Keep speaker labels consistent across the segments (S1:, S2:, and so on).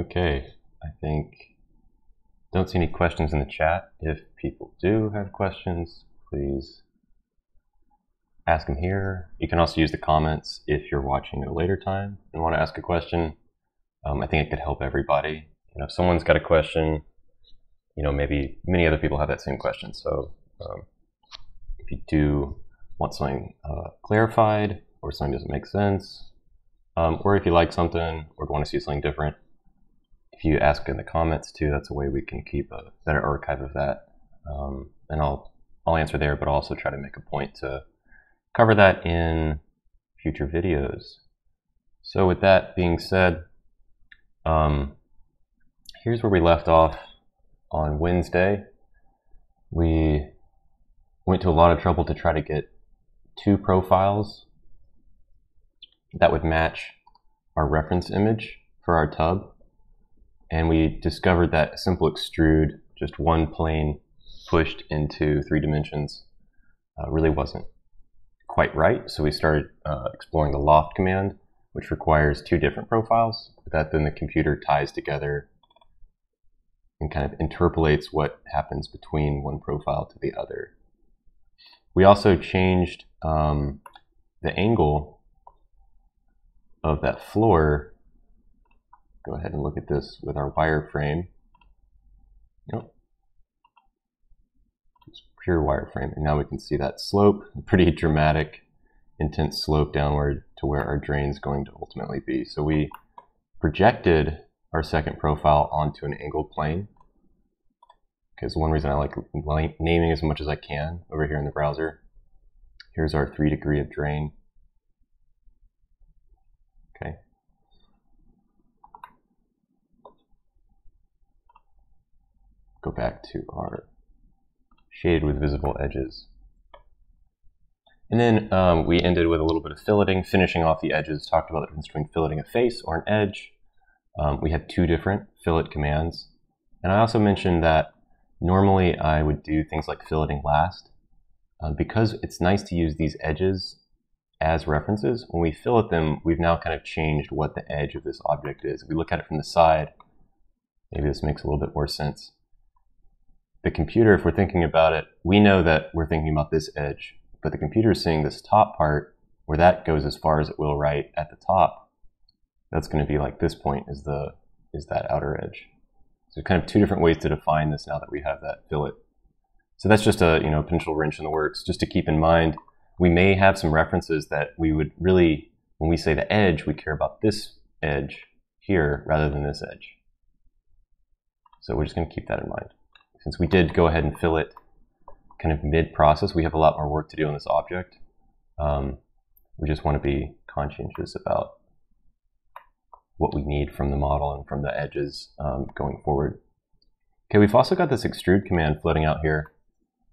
S1: Okay, I think don't see any questions in the chat. If people do have questions, please ask them here. You can also use the comments if you're watching at a later time and want to ask a question. Um, I think it could help everybody. You know, if someone's got a question, you know, maybe many other people have that same question. So um, if you do want something uh, clarified or something doesn't make sense, um, or if you like something or want to see something different, if you ask in the comments too, that's a way we can keep a better archive of that. Um, and I'll I'll answer there, but I'll also try to make a point to cover that in future videos. So with that being said, um, here's where we left off on Wednesday. We went to a lot of trouble to try to get two profiles that would match our reference image for our tub. And we discovered that simple extrude, just one plane pushed into three dimensions, uh, really wasn't quite right. So we started uh, exploring the loft command, which requires two different profiles that then the computer ties together and kind of interpolates what happens between one profile to the other. We also changed um, the angle of that floor. Go ahead and look at this with our wireframe. Yep. It's pure wireframe. And now we can see that slope, pretty dramatic, intense slope downward to where our drain is going to ultimately be. So we projected our second profile onto an angled plane because one reason I like naming as much as I can over here in the browser. Here's our three degree of drain. Okay. Go back to our shaded with visible edges. And then um, we ended with a little bit of filleting, finishing off the edges, talked about the difference between filleting a face or an edge. Um, we had two different fillet commands. And I also mentioned that Normally I would do things like filleting last. Uh, because it's nice to use these edges as references, when we fillet them, we've now kind of changed what the edge of this object is. If we look at it from the side, maybe this makes a little bit more sense. The computer, if we're thinking about it, we know that we're thinking about this edge, but the computer is seeing this top part where that goes as far as it will right at the top. That's going to be like this point is the is that outer edge. So kind of two different ways to define this now that we have that fillet. So that's just a you know potential wrench in the works. Just to keep in mind, we may have some references that we would really, when we say the edge, we care about this edge here rather than this edge. So we're just going to keep that in mind. Since we did go ahead and fillet kind of mid-process, we have a lot more work to do on this object. Um, we just want to be conscientious about what we need from the model and from the edges um, going forward. Okay, we've also got this extrude command floating out here.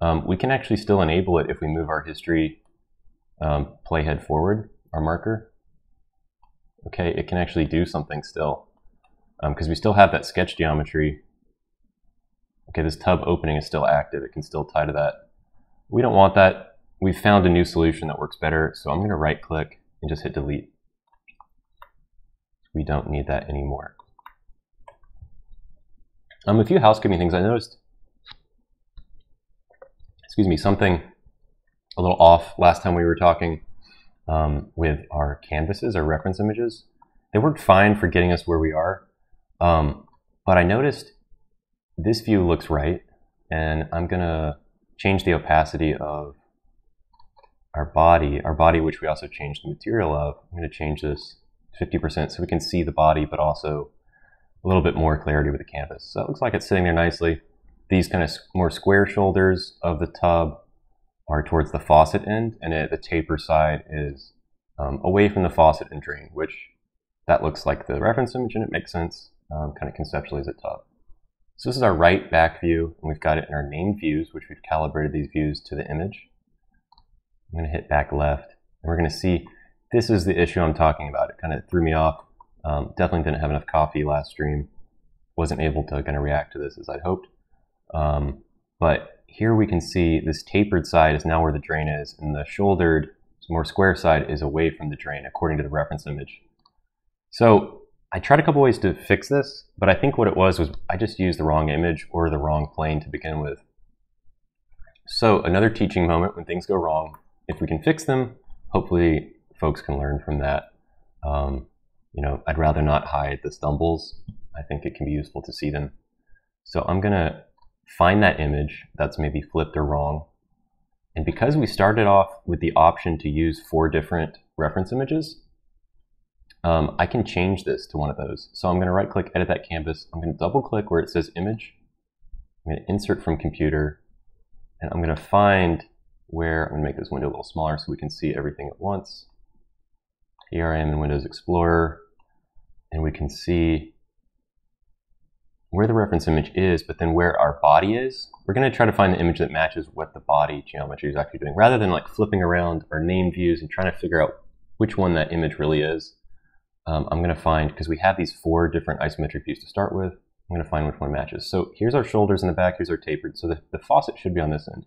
S1: Um, we can actually still enable it if we move our history um, playhead forward, our marker. Okay, it can actually do something still because um, we still have that sketch geometry. Okay, this tub opening is still active. It can still tie to that. We don't want that. We've found a new solution that works better, so I'm going to right click and just hit delete we don't need that anymore. Um, a few housekeeping things I noticed. Excuse me, something a little off last time we were talking um, with our canvases, our reference images. They worked fine for getting us where we are, um, but I noticed this view looks right, and I'm gonna change the opacity of our body, our body which we also changed the material of. I'm gonna change this 50% so we can see the body, but also a little bit more clarity with the canvas. So it looks like it's sitting there nicely. These kind of more square shoulders of the tub are towards the faucet end, and it, the taper side is um, away from the faucet and drain, which that looks like the reference image, and it makes sense um, kind of conceptually as a tub. So this is our right back view, and we've got it in our named views, which we've calibrated these views to the image. I'm going to hit back left, and we're going to see this is the issue I'm talking about. It kind of threw me off. Um, definitely didn't have enough coffee last stream. Wasn't able to kind of react to this as I'd hoped. Um, but here we can see this tapered side is now where the drain is, and the shouldered, more square side is away from the drain according to the reference image. So I tried a couple ways to fix this, but I think what it was was I just used the wrong image or the wrong plane to begin with. So another teaching moment when things go wrong, if we can fix them, hopefully folks can learn from that. Um, you know, I'd rather not hide the stumbles. I think it can be useful to see them. So I'm gonna find that image that's maybe flipped or wrong. And because we started off with the option to use four different reference images, um, I can change this to one of those. So I'm gonna right click, edit that canvas. I'm gonna double click where it says image. I'm gonna insert from computer and I'm gonna find where, I'm gonna make this window a little smaller so we can see everything at once. Here I am in Windows Explorer and we can see where the reference image is, but then where our body is. We're going to try to find the image that matches what the body geometry is actually doing, rather than like flipping around our name views and trying to figure out which one that image really is. Um, I'm going to find, because we have these four different isometric views to start with, I'm going to find which one matches. So here's our shoulders in the back, here's our tapered. So the, the faucet should be on this end,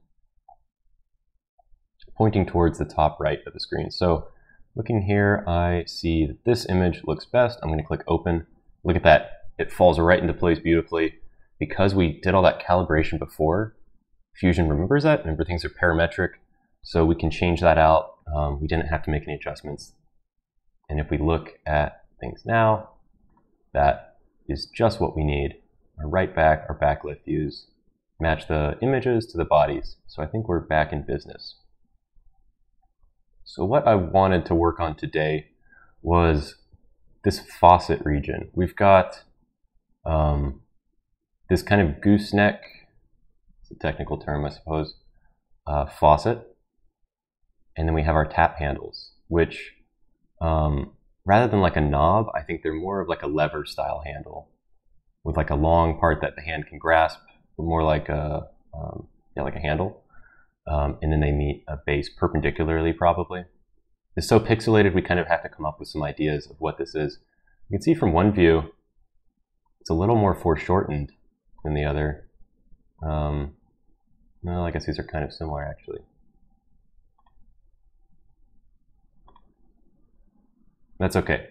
S1: pointing towards the top right of the screen. So looking here, I see that this image looks best. I'm going to click open. Look at that it falls right into place beautifully. Because we did all that calibration before, Fusion remembers that. Remember, things are parametric, so we can change that out. Um, we didn't have to make any adjustments. And if we look at things now, that is just what we need. Our right back, our back left views match the images to the bodies. So I think we're back in business. So what I wanted to work on today was this faucet region. We've got um, this kind of gooseneck, it's a technical term, I suppose, uh, faucet. And then we have our tap handles, which um, rather than like a knob, I think they're more of like a lever style handle with like a long part that the hand can grasp, more like a, um, yeah, like a handle. Um, and then they meet a base perpendicularly, probably. It's so pixelated, we kind of have to come up with some ideas of what this is. You can see from one view, it's a little more foreshortened than the other. Um, no, I guess these are kind of similar actually. That's okay.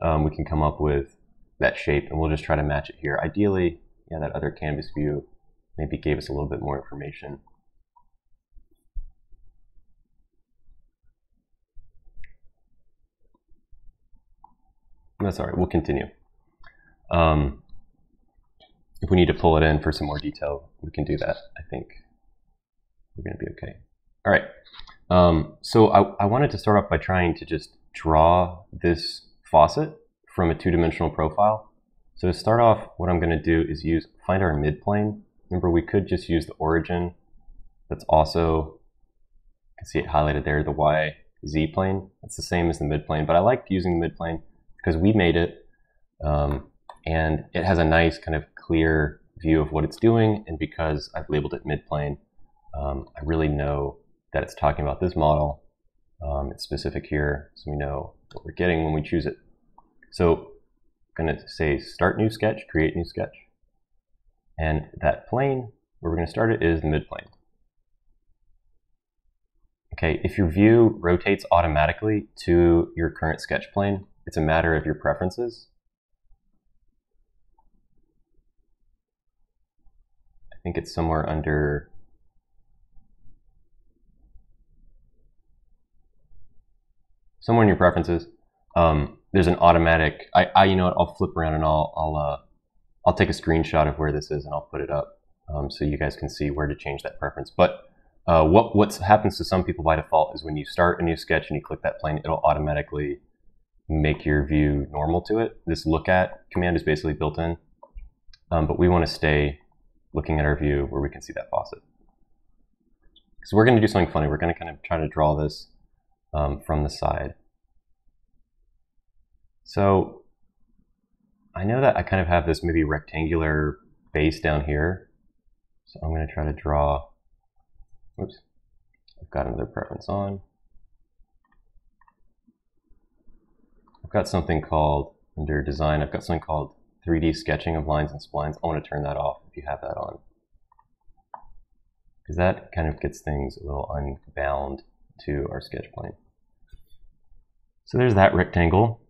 S1: Um, we can come up with that shape and we'll just try to match it here. Ideally, yeah, that other canvas view maybe gave us a little bit more information. That's all right, we'll continue. Um, if we need to pull it in for some more detail, we can do that. I think we're going to be okay. All right. Um, so I, I wanted to start off by trying to just draw this faucet from a two-dimensional profile. So to start off, what I'm going to do is use find our midplane. Remember, we could just use the origin. That's also, you can see it highlighted there, the Y Z plane. It's the same as the midplane, but I like using the midplane because we made it, um, and it has a nice kind of clear view of what it's doing. And because I've labeled it midplane, um, I really know that it's talking about this model. Um, it's specific here, so we know what we're getting when we choose it. So I'm going to say start new sketch, create new sketch. And that plane where we're going to start it is the midplane. Okay, if your view rotates automatically to your current sketch plane, it's a matter of your preferences. I think it's somewhere under somewhere in your preferences. Um, there's an automatic. I, I, you know what? I'll flip around and I'll, I'll, uh, I'll take a screenshot of where this is and I'll put it up um, so you guys can see where to change that preference. But uh, what what happens to some people by default is when you start a new sketch and you click that plane, it'll automatically make your view normal to it. This look at command is basically built in, um, but we want to stay looking at our view where we can see that faucet. So we're going to do something funny. We're going to kind of try to draw this um, from the side. So I know that I kind of have this maybe rectangular base down here. So I'm going to try to draw, oops, I've got another preference on. I've got something called, under design, I've got something called 3D sketching of lines and splines, I want to turn that off if you have that on. Because that kind of gets things a little unbound to our sketch plane. So there's that rectangle.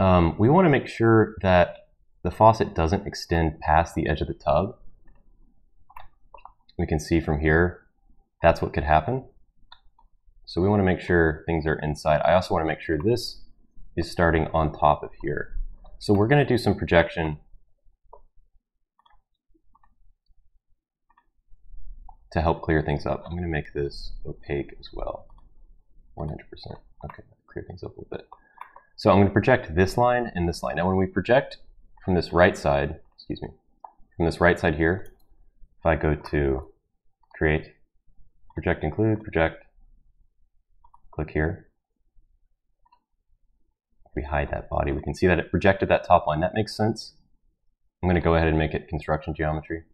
S1: um, we want to make sure that the faucet doesn't extend past the edge of the tub. We can see from here, that's what could happen. So we want to make sure things are inside. I also want to make sure this is starting on top of here. So we're going to do some projection to help clear things up. I'm going to make this opaque as well. 100%. Okay, clear things up a little bit. So I'm going to project this line and this line. Now when we project from this right side, excuse me, from this right side here, if I go to create, project include, project, click here, If we hide that body, we can see that it projected that top line. That makes sense. I'm going to go ahead and make it construction geometry.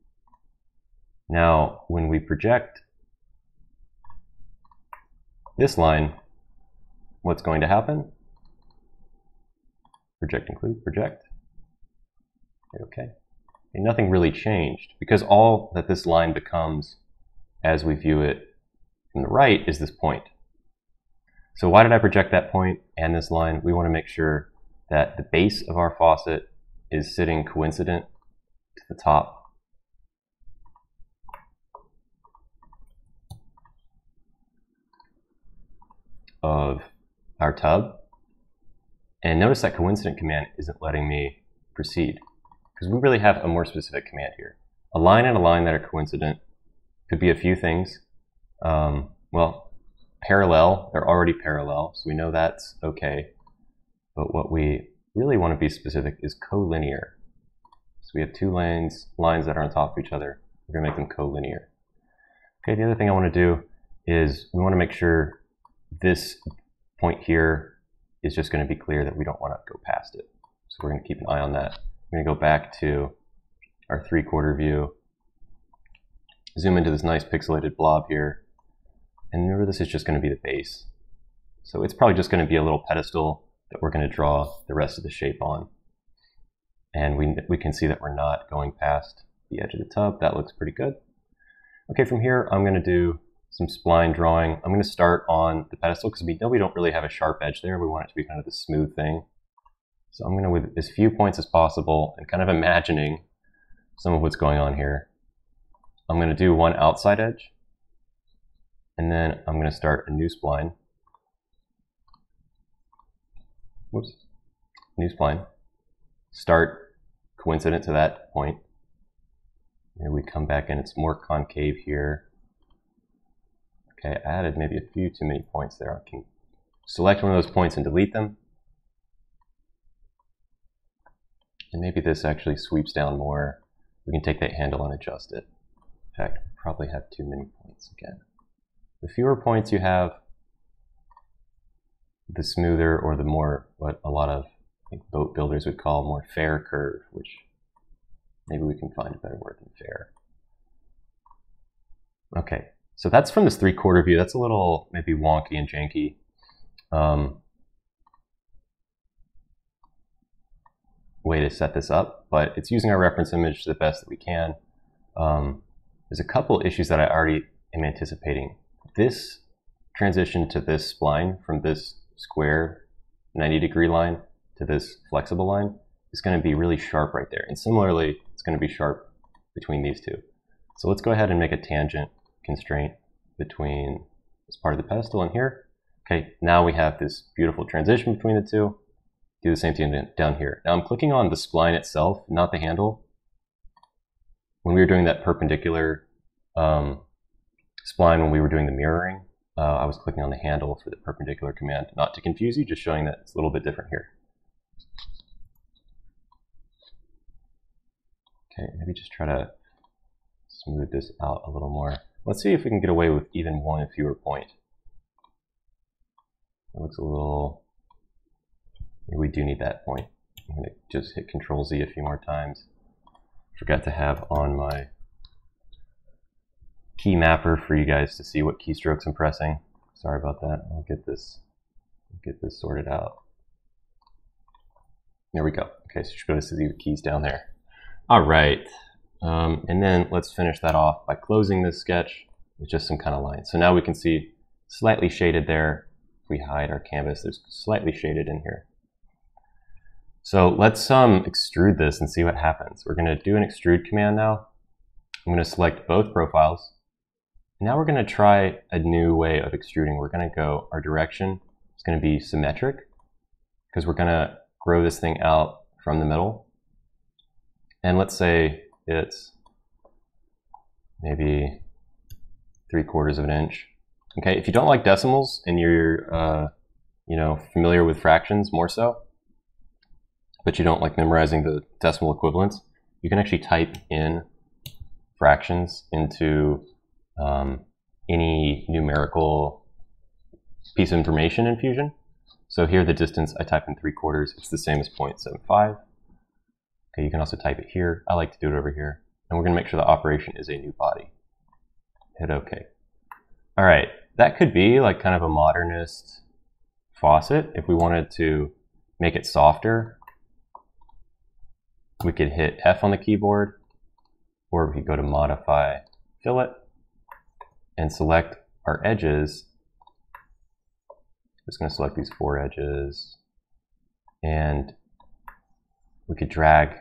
S1: Now, when we project this line, what's going to happen? Project include, project. Okay. And nothing really changed because all that this line becomes as we view it from the right is this point. So why did I project that point and this line? We want to make sure that the base of our faucet is sitting coincident to the top of our tub. And notice that coincident command isn't letting me proceed because we really have a more specific command here. A line and a line that are coincident could be a few things. Um, well, parallel, they're already parallel, so we know that's okay. But what we really want to be specific is collinear. So we have two lines, lines that are on top of each other. We're going to make them collinear. Okay, the other thing I want to do is we want to make sure this point here is just going to be clear that we don't want to go past it. So we're going to keep an eye on that. I'm going to go back to our three-quarter view, zoom into this nice pixelated blob here, and remember this is just going to be the base. So it's probably just going to be a little pedestal that we're going to draw the rest of the shape on. And we, we can see that we're not going past the edge of the tub. That looks pretty good. Okay, from here, I'm going to do some spline drawing. I'm going to start on the pedestal because we know we don't really have a sharp edge there. We want it to be kind of the smooth thing. So I'm going to, with as few points as possible, and kind of imagining some of what's going on here, I'm going to do one outside edge, and then I'm going to start a new spline. Whoops. New spline. Start coincident to that point. Maybe we come back and it's more concave here. Okay, I added maybe a few too many points there. I can select one of those points and delete them. And maybe this actually sweeps down more. We can take that handle and adjust it. In fact, probably have too many points again. The fewer points you have, the smoother or the more what a lot of boat builders would call more fair curve, which maybe we can find a better word than fair. Okay, so that's from this three-quarter view. That's a little maybe wonky and janky. Um, way to set this up, but it's using our reference image the best that we can. Um, there's a couple issues that I already am anticipating. This transition to this spline from this square 90 degree line to this flexible line is going to be really sharp right there. And similarly, it's going to be sharp between these two. So let's go ahead and make a tangent constraint between this part of the pedestal and here. Okay, now we have this beautiful transition between the two. Do the same thing down here. Now I'm clicking on the spline itself, not the handle. When we were doing that perpendicular um, spline, when we were doing the mirroring, uh, I was clicking on the handle for the perpendicular command. Not to confuse you, just showing that it's a little bit different here. Okay, maybe just try to smooth this out a little more. Let's see if we can get away with even one fewer point. It looks a little, maybe we do need that point. I'm gonna just hit Control Z a few more times. Forgot to have on my key mapper for you guys to see what keystrokes I'm pressing. Sorry about that. I'll get this get this sorted out. There we go. Okay, so you should be able to see the keys down there. All right. Um, and then let's finish that off by closing this sketch with just some kind of lines. So now we can see slightly shaded there. If we hide our canvas, there's slightly shaded in here. So let's um, extrude this and see what happens. We're going to do an extrude command now. I'm going to select both profiles. Now we're going to try a new way of extruding. We're going to go, our direction is going to be symmetric because we're going to grow this thing out from the middle. And let's say it's maybe three quarters of an inch. Okay, if you don't like decimals and you're, uh, you know, familiar with fractions more so, but you don't like memorizing the decimal equivalents, you can actually type in fractions into um, any numerical piece of information in Fusion. So here the distance, I type in 3 quarters, it's the same as 0.75. Okay, you can also type it here. I like to do it over here. And we're going to make sure the operation is a new body. Hit OK. All right, that could be like kind of a modernist faucet. If we wanted to make it softer, we could hit F on the keyboard, or we could go to Modify Fillet and select our edges. Just going to select these four edges, and we could drag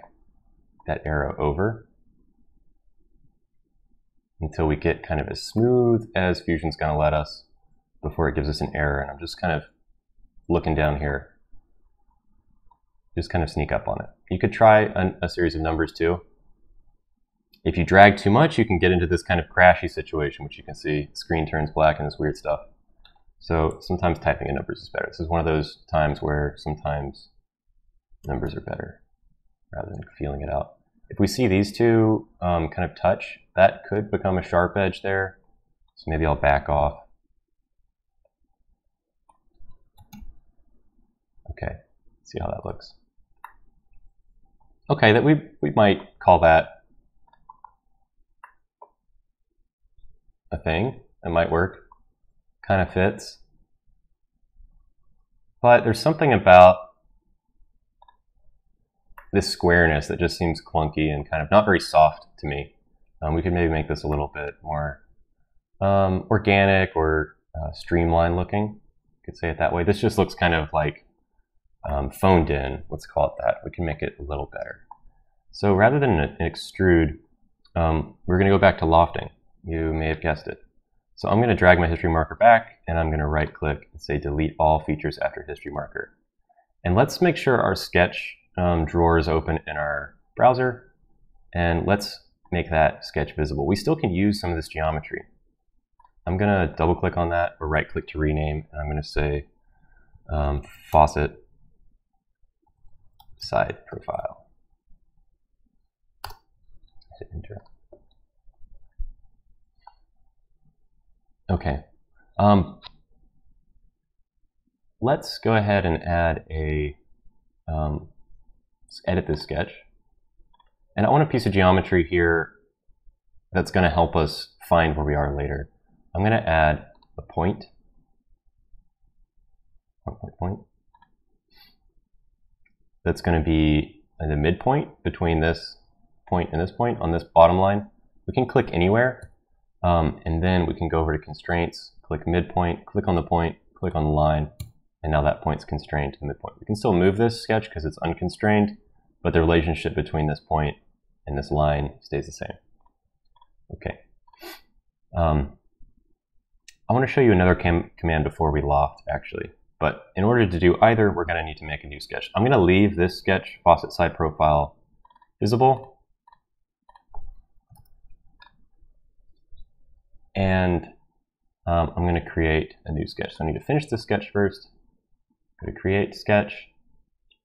S1: that arrow over until we get kind of as smooth as Fusion's going to let us before it gives us an error. And I'm just kind of looking down here, just kind of sneak up on it. You could try a, a series of numbers too. If you drag too much, you can get into this kind of crashy situation, which you can see screen turns black and this weird stuff. So sometimes typing in numbers is better. This is one of those times where sometimes numbers are better rather than feeling it out. If we see these two um, kind of touch, that could become a sharp edge there. So maybe I'll back off. Okay, see how that looks. Okay, that we, we might call that a thing. It might work. Kind of fits. But there's something about this squareness that just seems clunky and kind of not very soft to me. Um, we could maybe make this a little bit more um, organic or uh, streamlined looking. You could say it that way. This just looks kind of like um, phoned in. Let's call it that. We can make it a little better. So rather than an extrude, um, we're going to go back to lofting. You may have guessed it. So I'm going to drag my history marker back, and I'm going to right click and say delete all features after history marker. And let's make sure our sketch um, drawer is open in our browser, and let's make that sketch visible. We still can use some of this geometry. I'm going to double click on that or right click to rename, and I'm going to say um, faucet side profile. Hit enter. Okay. Um, let's go ahead and add a um, edit this sketch. And I want a piece of geometry here that's going to help us find where we are later. I'm going to add a point. Point, point, point. That's going to be the midpoint between this point and this point on this bottom line. We can click anywhere, um, and then we can go over to constraints, click midpoint, click on the point, click on the line, and now that point's constrained to the midpoint. We can still move this sketch because it's unconstrained, but the relationship between this point and this line stays the same. Okay. Um, I want to show you another command before we loft, actually. But in order to do either, we're going to need to make a new sketch. I'm going to leave this sketch, faucet side profile, visible. And um, I'm going to create a new sketch. So I need to finish this sketch first. Go to create sketch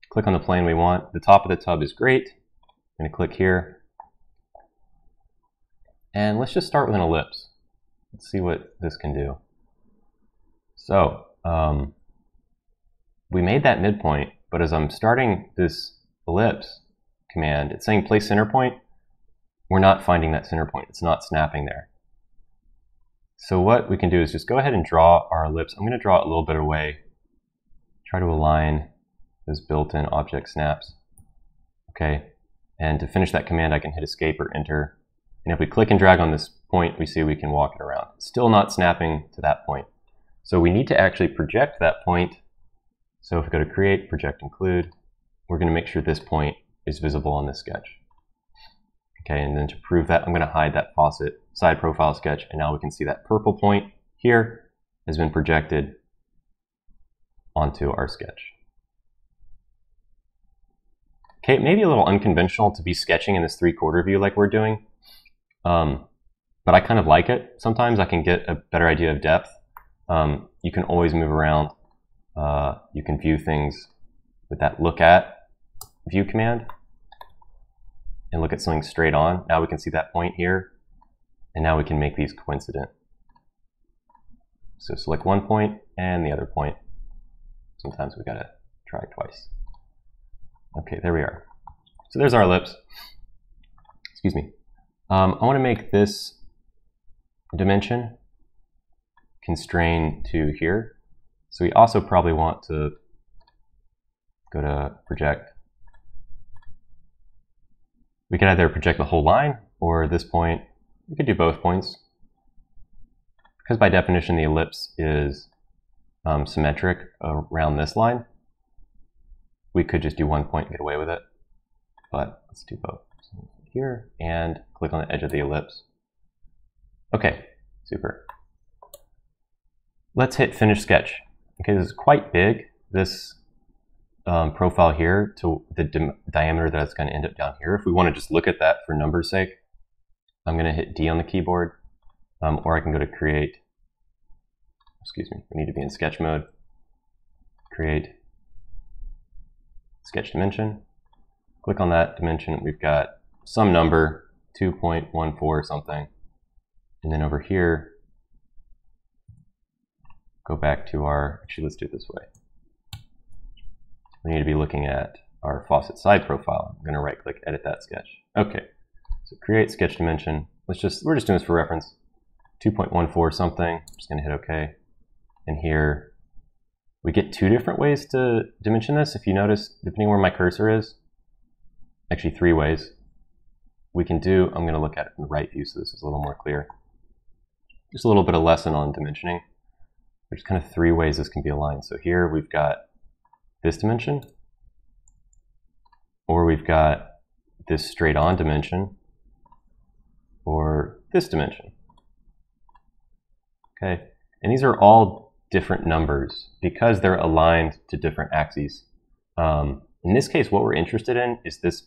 S1: click on the plane we want. The top of the tub is great. I'm going to click here. And let's just start with an ellipse. Let's see what this can do. So, um, we made that midpoint, but as I'm starting this ellipse command, it's saying place center point. We're not finding that center point. It's not snapping there. So what we can do is just go ahead and draw our ellipse. I'm going to draw it a little bit away. Try to align those built-in object snaps. Okay, and to finish that command, I can hit escape or enter. And if we click and drag on this point, we see we can walk it around. Still not snapping to that point. So we need to actually project that point. So if we go to create, project include, we're going to make sure this point is visible on this sketch. Okay, and then to prove that, I'm going to hide that faucet side profile sketch, and now we can see that purple point here has been projected onto our sketch. Okay, maybe a little unconventional to be sketching in this three-quarter view like we're doing, um, but I kind of like it. Sometimes I can get a better idea of depth. Um, you can always move around. Uh, you can view things with that look at view command and look at something straight on. Now we can see that point here, and now we can make these coincident. So select one point and the other point. Sometimes we gotta try twice. Okay, there we are. So there's our ellipse. Excuse me. Um, I want to make this dimension constrain to here. So we also probably want to go to project. We could either project the whole line or this point. We could do both points. Because by definition the ellipse is um, symmetric around this line, we could just do one point and get away with it. But let's do both. So here and click on the edge of the ellipse. Okay, super. Let's hit finish sketch. Okay, this is quite big. This um, profile here to the di diameter that's going to end up down here. If we want to just look at that for number's sake, I'm going to hit D on the keyboard, um, or I can go to create. Excuse me, we need to be in sketch mode. Create sketch dimension. Click on that dimension. We've got some number, 2.14 something. And then over here, go back to our, actually let's do it this way we need to be looking at our faucet side profile. I'm going to right click, edit that sketch. Okay, so create sketch dimension. Let's just, we're just doing this for reference. 2.14 something, I'm just going to hit OK. And here we get two different ways to dimension this. If you notice, depending where my cursor is, actually three ways. We can do, I'm going to look at it in the right view so this is a little more clear. Just a little bit of lesson on dimensioning. There's kind of three ways this can be aligned. So here we've got this dimension, or we've got this straight on dimension, or this dimension. Okay, and these are all different numbers because they're aligned to different axes. Um, in this case, what we're interested in is this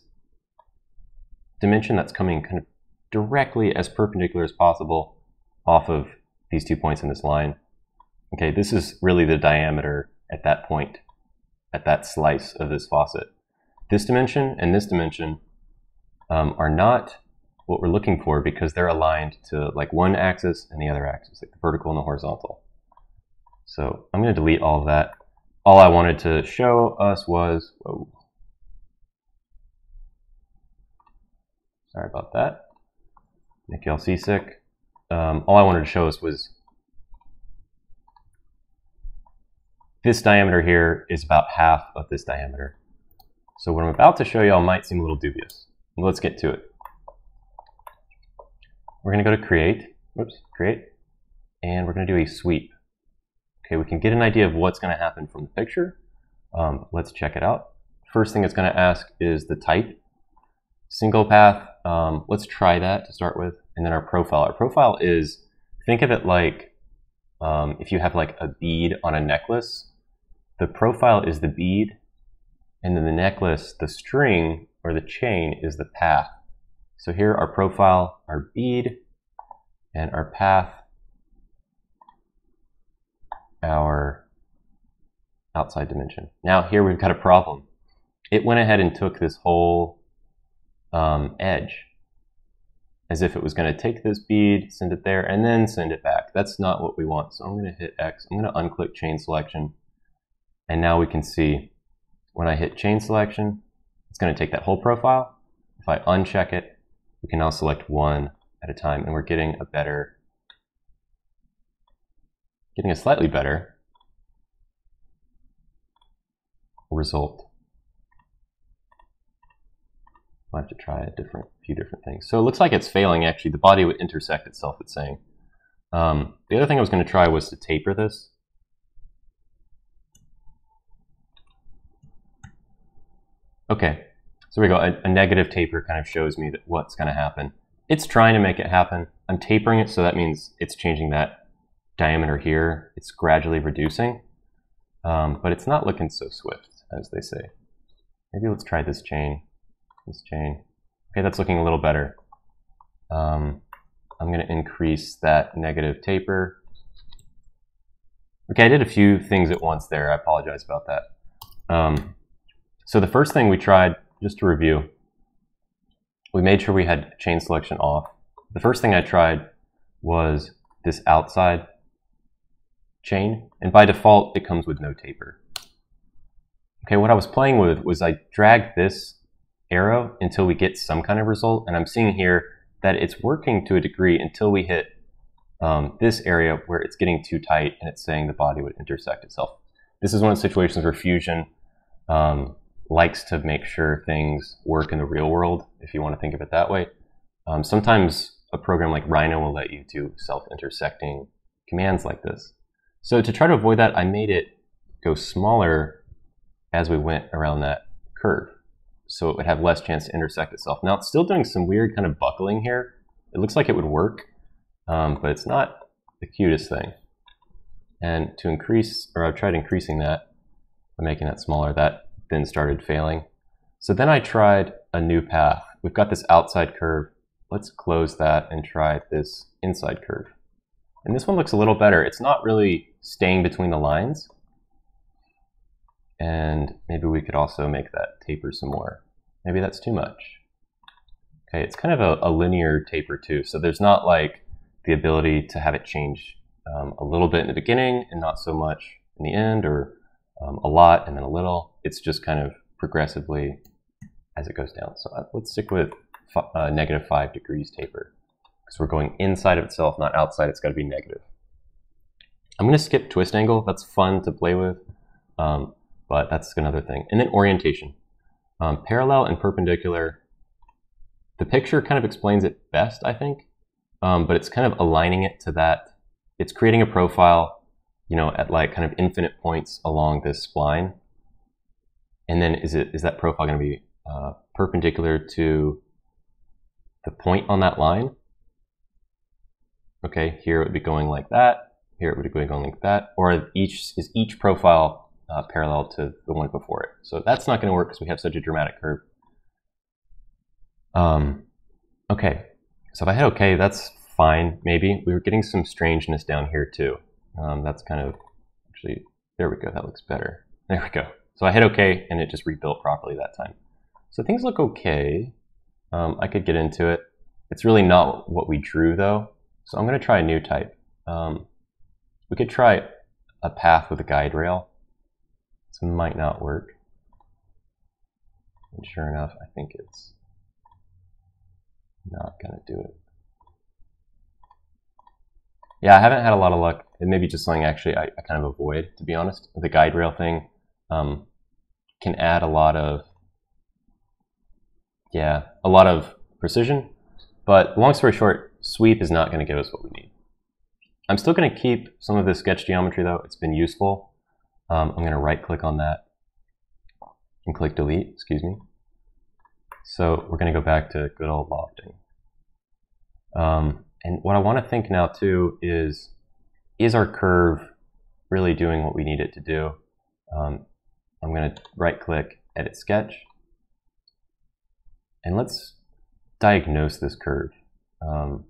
S1: dimension that's coming kind of directly as perpendicular as possible off of these two points in this line. Okay, this is really the diameter at that point at that slice of this faucet. This dimension and this dimension um, are not what we're looking for because they're aligned to like one axis and the other axis, like the vertical and the horizontal. So I'm going to delete all of that. All I wanted to show us was, whoa. Sorry about that. Make y'all seasick. Um, all I wanted to show us was This diameter here is about half of this diameter. So what I'm about to show y'all might seem a little dubious. Let's get to it. We're going to go to create, whoops, create, and we're going to do a sweep. Okay, we can get an idea of what's going to happen from the picture. Um, let's check it out. First thing it's going to ask is the type. Single path, um, let's try that to start with. And then our profile. Our profile is, think of it like um, if you have like a bead on a necklace the profile is the bead, and then the necklace, the string or the chain is the path. So here our profile, our bead, and our path, our outside dimension. Now here we've got a problem. It went ahead and took this whole um, edge as if it was going to take this bead, send it there, and then send it back. That's not what we want. So I'm going to hit X. I'm going to unclick chain selection. And now we can see when I hit chain selection, it's going to take that whole profile. If I uncheck it, we can now select one at a time and we're getting a better, getting a slightly better result. I'll have to try a different, few different things. So it looks like it's failing actually. The body would intersect itself, it's saying. Um, the other thing I was going to try was to taper this. Okay, so we go. A, a negative taper kind of shows me that what's going to happen. It's trying to make it happen. I'm tapering it, so that means it's changing that diameter here. It's gradually reducing, um, but it's not looking so swift, as they say. Maybe let's try this chain. This chain. Okay, that's looking a little better. Um, I'm going to increase that negative taper. Okay, I did a few things at once there. I apologize about that. Um, so the first thing we tried, just to review, we made sure we had chain selection off. The first thing I tried was this outside chain, and by default, it comes with no taper. Okay, what I was playing with was I dragged this arrow until we get some kind of result, and I'm seeing here that it's working to a degree until we hit um, this area where it's getting too tight and it's saying the body would intersect itself. This is one of the situations where Fusion um, likes to make sure things work in the real world, if you want to think of it that way. Um, sometimes a program like Rhino will let you do self-intersecting commands like this. So to try to avoid that, I made it go smaller as we went around that curve. So it would have less chance to intersect itself. Now it's still doing some weird kind of buckling here. It looks like it would work, um, but it's not the cutest thing. And to increase, or I've tried increasing that, by making that smaller, that then started failing. So then I tried a new path. We've got this outside curve. Let's close that and try this inside curve. And this one looks a little better. It's not really staying between the lines. And maybe we could also make that taper some more. Maybe that's too much. Okay, it's kind of a, a linear taper too. So there's not like the ability to have it change um, a little bit in the beginning and not so much in the end or um, a lot and then a little. It's just kind of progressively as it goes down. So uh, let's stick with uh, negative five degrees taper because we're going inside of itself, not outside. It's got to be negative. I'm going to skip twist angle. That's fun to play with, um, but that's another thing. And then orientation. Um, parallel and perpendicular. The picture kind of explains it best, I think, um, but it's kind of aligning it to that. It's creating a profile you know, at like kind of infinite points along this spline. And then is it is that profile going to be uh, perpendicular to the point on that line? Okay, here it would be going like that. Here it would be going on like that. Or each is each profile uh, parallel to the one before it. So that's not going to work because we have such a dramatic curve. Um, okay, so if I hit OK, that's fine, maybe. We were getting some strangeness down here too. Um, that's kind of actually, there we go. That looks better. There we go. So I hit OK and it just rebuilt properly that time. So things look okay. Um, I could get into it. It's really not what we drew though. So I'm going to try a new type. Um, we could try a path with a guide rail. This might not work. And sure enough, I think it's not going to do it. Yeah, I haven't had a lot of luck. It may be just something actually I, I kind of avoid, to be honest. The guide rail thing um, can add a lot of, yeah, a lot of precision. But long story short, sweep is not going to give us what we need. I'm still going to keep some of this sketch geometry though. It's been useful. Um, I'm going to right click on that and click delete, excuse me. So we're going to go back to good old lofting. Um, and what I want to think now too is, is our curve really doing what we need it to do? Um, I'm going to right click, edit sketch. And let's diagnose this curve. Um,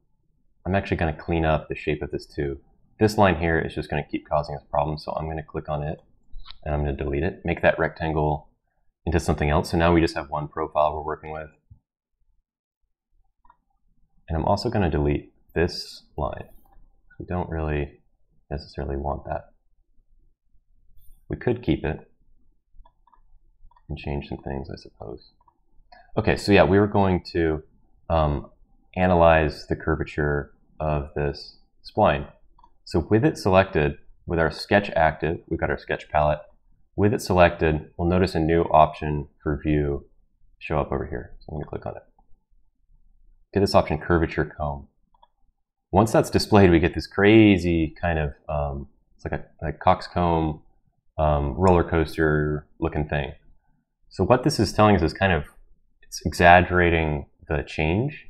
S1: I'm actually going to clean up the shape of this too. This line here is just going to keep causing us problems, so I'm going to click on it and I'm going to delete it, make that rectangle into something else. So now we just have one profile we're working with. And I'm also going to delete this line. We don't really necessarily want that. We could keep it and change some things, I suppose. Okay, so yeah, we were going to um, analyze the curvature of this spline. So with it selected, with our sketch active, we've got our sketch palette. With it selected, we'll notice a new option for view show up over here. So I'm going to click on it. Get this option, curvature comb once that's displayed, we get this crazy kind of um, it's like a like coxcomb um, roller coaster looking thing. So what this is telling us is kind of, it's exaggerating the change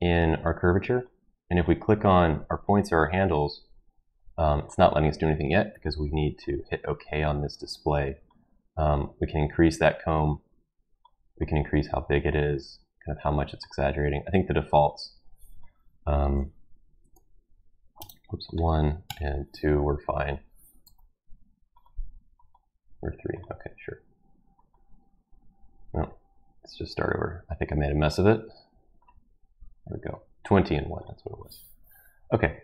S1: in our curvature. And if we click on our points or our handles, um, it's not letting us do anything yet because we need to hit OK on this display. Um, we can increase that comb. We can increase how big it is, kind of how much it's exaggerating. I think the defaults, um, oops, one and two were fine. Or three, okay, sure. No, let's just start over. I think I made a mess of it. There we go. 20 and 1, that's what it was. Okay.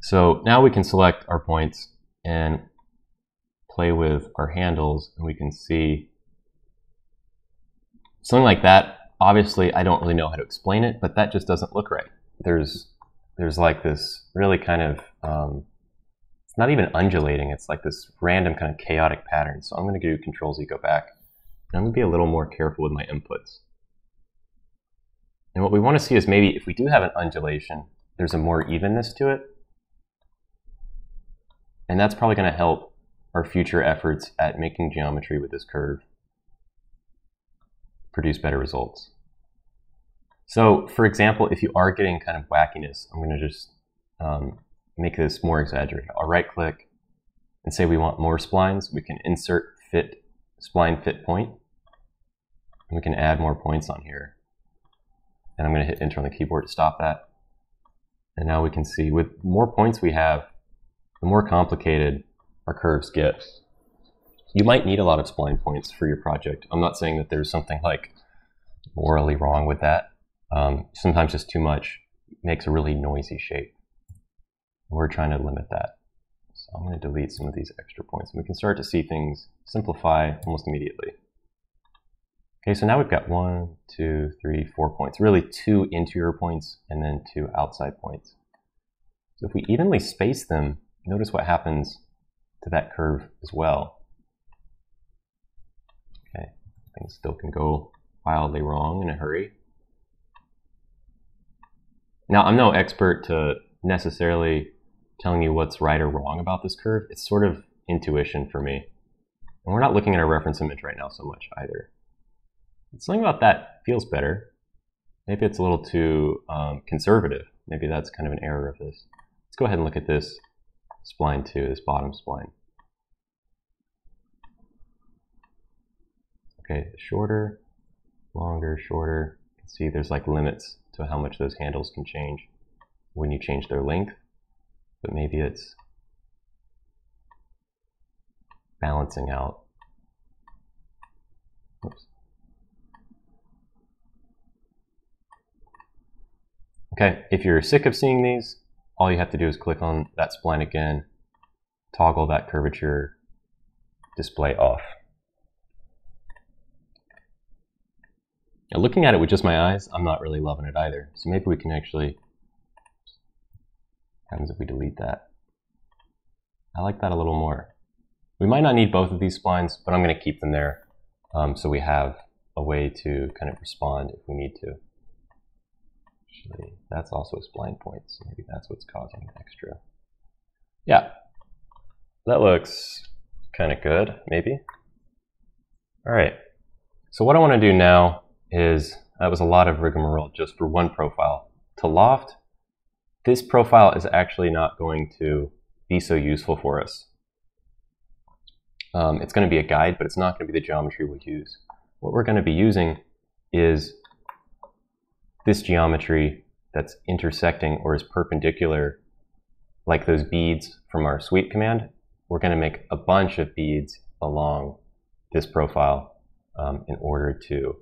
S1: So now we can select our points and play with our handles and we can see something like that. Obviously, I don't really know how to explain it, but that just doesn't look right. There's there's like this really kind of um, it's not even undulating. It's like this random kind of chaotic pattern. So I'm going to do Control Z, go back. And I'm going to be a little more careful with my inputs. And what we want to see is maybe if we do have an undulation, there's a more evenness to it. And that's probably going to help our future efforts at making geometry with this curve produce better results. So for example, if you are getting kind of wackiness, I'm going to just um, make this more exaggerated. I'll right click and say we want more splines. We can insert fit spline fit point. And we can add more points on here and I'm going to hit enter on the keyboard to stop that. And now we can see with more points we have, the more complicated our curves get. You might need a lot of spline points for your project. I'm not saying that there's something like morally wrong with that. Um, sometimes just too much makes a really noisy shape. We're trying to limit that. So I'm going to delete some of these extra points. And we can start to see things simplify almost immediately. Okay, so now we've got one, two, three, four points. Really two interior points and then two outside points. So if we evenly space them, notice what happens to that curve as well. Okay, things still can go wildly wrong in a hurry. Now, I'm no expert to necessarily telling you what's right or wrong about this curve. It's sort of intuition for me. And we're not looking at our reference image right now so much either. Something about that feels better. Maybe it's a little too um, conservative. Maybe that's kind of an error of this. Let's go ahead and look at this spline too, this bottom spline. Okay, shorter, longer, shorter. You can see there's like limits to how much those handles can change when you change their length, but maybe it's balancing out. Oops. Okay, if you're sick of seeing these, all you have to do is click on that spline again, toggle that curvature display off. Now looking at it with just my eyes, I'm not really loving it either. So maybe we can actually, what happens if we delete that? I like that a little more. We might not need both of these splines, but I'm going to keep them there um, so we have a way to kind of respond if we need to. That's also a spline point, so maybe that's what's causing the extra. Yeah, that looks kind of good, maybe. All right, so what I want to do now is, that was a lot of rigmarole just for one profile. To loft, this profile is actually not going to be so useful for us. Um, it's going to be a guide, but it's not going to be the geometry we'll use. What we're going to be using is this geometry that's intersecting or is perpendicular, like those beads from our sweep command, we're going to make a bunch of beads along this profile um, in order to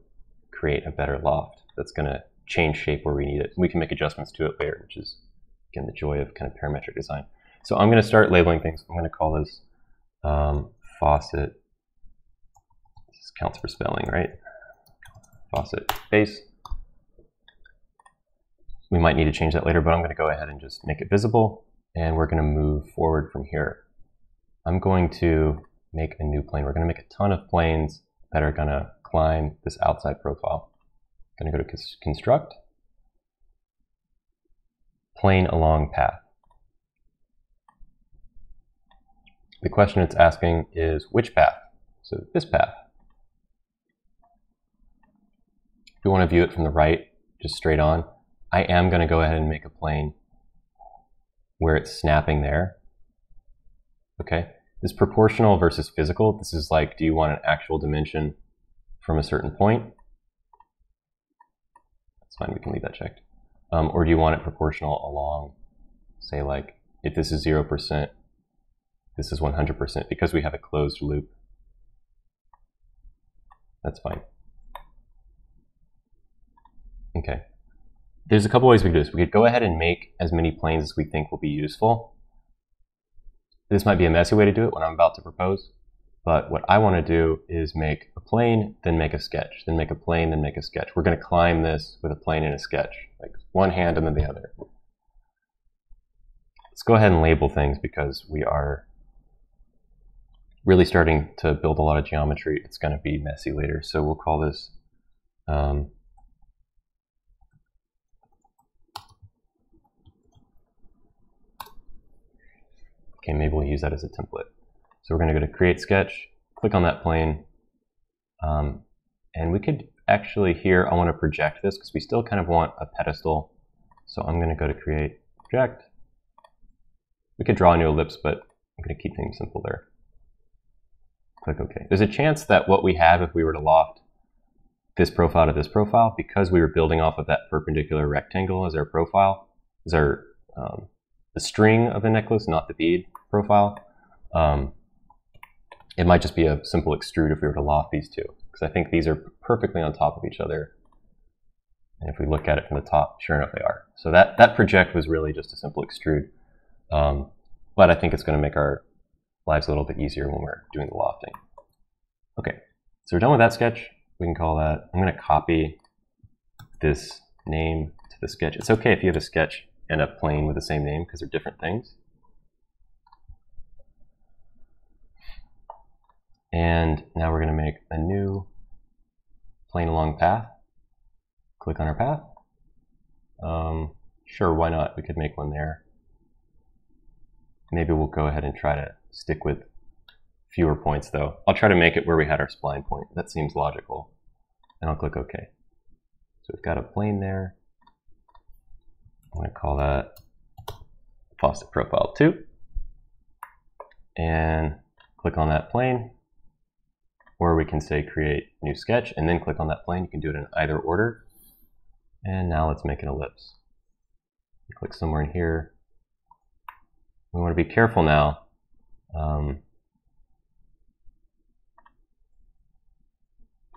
S1: create a better loft that's going to change shape where we need it. We can make adjustments to it later, which is, again, the joy of kind of parametric design. So I'm going to start labeling things. I'm going to call this um, faucet. This counts for spelling, right? Faucet base. We might need to change that later, but I'm going to go ahead and just make it visible. And we're going to move forward from here. I'm going to make a new plane. We're going to make a ton of planes that are going to climb this outside profile. I'm going to go to construct, plane along path. The question it's asking is which path? So this path. If you want to view it from the right, just straight on, I am going to go ahead and make a plane where it's snapping there. Okay, this proportional versus physical, this is like, do you want an actual dimension from a certain point? That's fine, we can leave that checked. Um, or do you want it proportional along, say like, if this is 0%, this is 100% because we have a closed loop. That's fine. Okay. There's a couple ways we could do this. We could go ahead and make as many planes as we think will be useful. This might be a messy way to do it, what I'm about to propose. But what I want to do is make a plane, then make a sketch, then make a plane, then make a sketch. We're going to climb this with a plane and a sketch, like one hand and then the other. Let's go ahead and label things because we are really starting to build a lot of geometry. It's going to be messy later. So we'll call this um, Okay, maybe we'll use that as a template. So we're going to go to Create Sketch, click on that plane, um, and we could actually here, I want to project this because we still kind of want a pedestal. So I'm going to go to Create, Project. We could draw a new ellipse, but I'm going to keep things simple there. Click OK. There's a chance that what we have if we were to loft this profile to this profile, because we were building off of that perpendicular rectangle as our profile, as our um, the string of the necklace, not the bead profile. Um, it might just be a simple extrude if we were to loft these two, because I think these are perfectly on top of each other. And if we look at it from the top, sure enough they are. So that, that project was really just a simple extrude. Um, but I think it's going to make our lives a little bit easier when we're doing the lofting. Okay, so we're done with that sketch. We can call that, I'm going to copy this name to the sketch. It's okay if you have a sketch and a plane with the same name because they're different things. And now we're going to make a new plane along path. Click on our path. Um, sure, why not? We could make one there. Maybe we'll go ahead and try to stick with fewer points though. I'll try to make it where we had our spline point. That seems logical. And I'll click OK. So we've got a plane there. I'm going to call that faucet profile 2. And click on that plane. Or we can say create new sketch and then click on that plane. You can do it in either order. And now let's make an ellipse. Click somewhere in here. We want to be careful now. Um,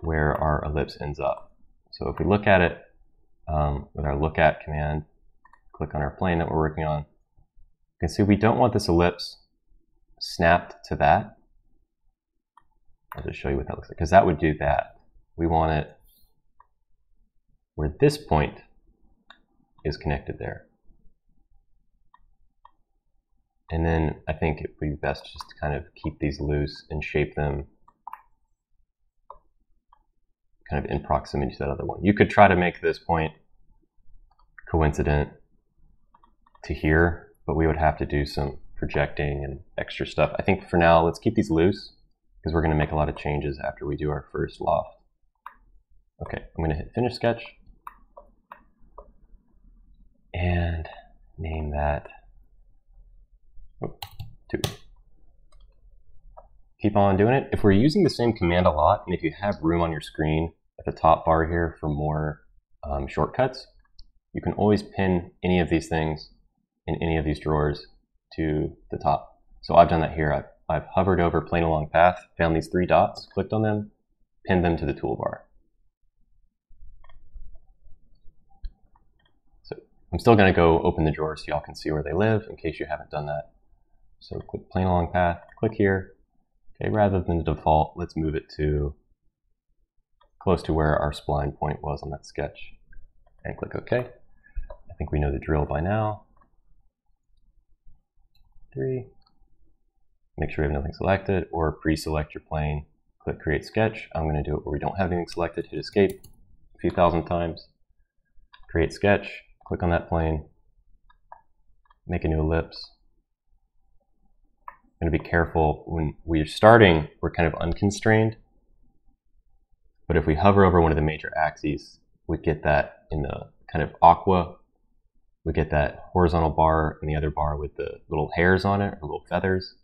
S1: where our ellipse ends up. So if we look at it um, with our look at command, click on our plane that we're working on, you can see we don't want this ellipse snapped to that. I'll just show you what that looks like, because that would do that. We want it where this point is connected there. And then I think it would be best just to kind of keep these loose and shape them kind of in proximity to that other one. You could try to make this point coincident to here, but we would have to do some projecting and extra stuff. I think for now, let's keep these loose because we're going to make a lot of changes after we do our first loft. Okay, I'm going to hit finish sketch and name that oh, two. Keep on doing it. If we're using the same command a lot, and if you have room on your screen at the top bar here for more um, shortcuts, you can always pin any of these things in any of these drawers to the top. So I've done that here. I've, I've hovered over plane along path, found these three dots, clicked on them, pinned them to the toolbar. So I'm still going to go open the drawer so y'all can see where they live in case you haven't done that. So click plane along path, click here. Okay, rather than the default, let's move it to close to where our spline point was on that sketch and click OK. I think we know the drill by now three. Make sure we have nothing selected or pre-select your plane. Click create sketch. I'm going to do it where we don't have anything selected. Hit escape a few thousand times. Create sketch. Click on that plane. Make a new ellipse. I'm going to be careful when we're starting, we're kind of unconstrained. But if we hover over one of the major axes, we get that in the kind of aqua. We get that horizontal bar and the other bar with the little hairs on it, or little feathers.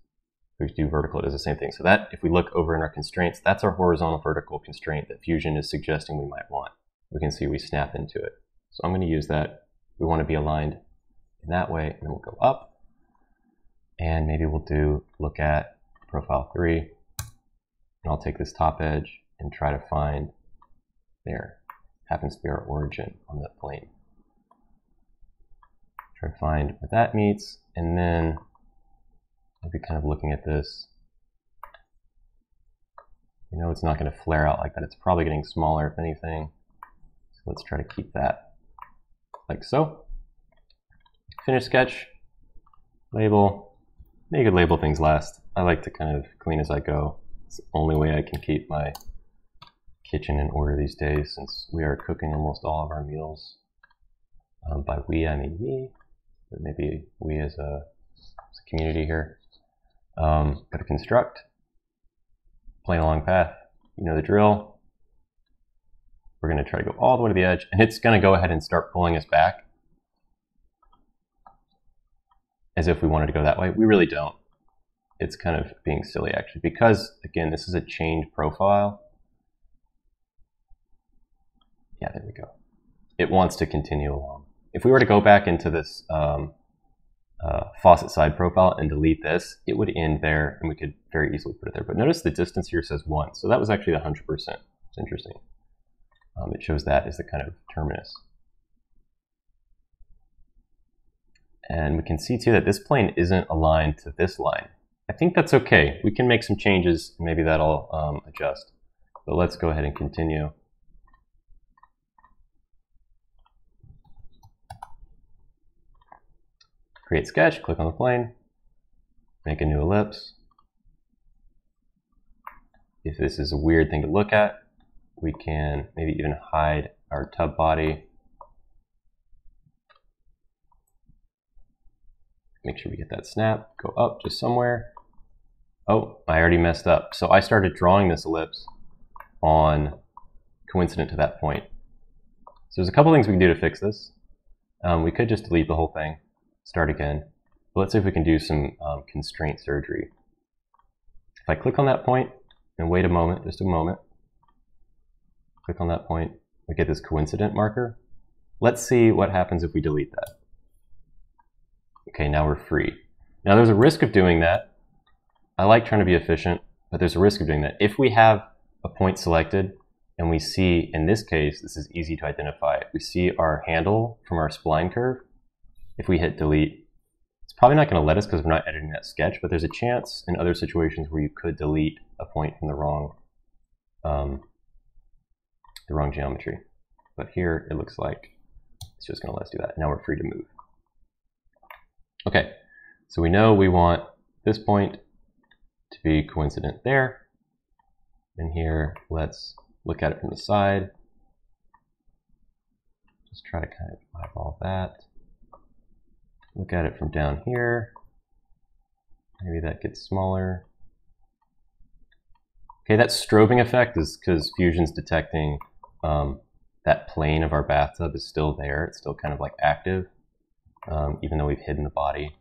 S1: We do vertical, it does the same thing. So that, if we look over in our constraints, that's our horizontal vertical constraint that Fusion is suggesting we might want. We can see we snap into it. So I'm going to use that. We want to be aligned in that way, and then we'll go up. And maybe we'll do look at profile 3. And I'll take this top edge and try to find there. Happens to be our origin on that plane. Try to find what that meets, and then maybe kind of looking at this. You know it's not going to flare out like that. It's probably getting smaller if anything. So let's try to keep that like so. Finish sketch, label. You could label things last. I like to kind of clean as I go. It's the only way I can keep my kitchen in order these days since we are cooking almost all of our meals. Um, by we, I mean me, but maybe we as a, as a community here. Um, go to construct, plane along path. You know the drill. We're going to try to go all the way to the edge, and it's going to go ahead and start pulling us back as if we wanted to go that way. We really don't. It's kind of being silly, actually, because, again, this is a change profile. Yeah, there we go. It wants to continue along. If we were to go back into this um, uh, faucet side profile and delete this, it would end there, and we could very easily put it there. But notice the distance here says 1, so that was actually 100%. It's interesting. Um, it shows that as the kind of terminus. And we can see too that this plane isn't aligned to this line. I think that's okay. We can make some changes, maybe that'll um, adjust. But let's go ahead and continue. Create sketch, click on the plane, make a new ellipse. If this is a weird thing to look at, we can maybe even hide our tub body. Make sure we get that snap, go up just somewhere. Oh, I already messed up. So I started drawing this ellipse on coincident to that point. So there's a couple things we can do to fix this. Um, we could just delete the whole thing start again. But let's see if we can do some um, constraint surgery. If I click on that point and wait a moment, just a moment, click on that point, we get this coincident marker. Let's see what happens if we delete that. Okay, now we're free. Now there's a risk of doing that. I like trying to be efficient, but there's a risk of doing that. If we have a point selected and we see, in this case, this is easy to identify, we see our handle from our spline curve, if we hit delete, it's probably not going to let us because we're not editing that sketch, but there's a chance in other situations where you could delete a point from the wrong, um, the wrong geometry. But here it looks like it's just going to let us do that. Now we're free to move. Okay, so we know we want this point to be coincident there. And here, let's look at it from the side. Just try to kind of eyeball that look at it from down here. Maybe that gets smaller. Okay, that strobing effect is because Fusion's detecting um, that plane of our bathtub is still there. It's still kind of like active, um, even though we've hidden the body.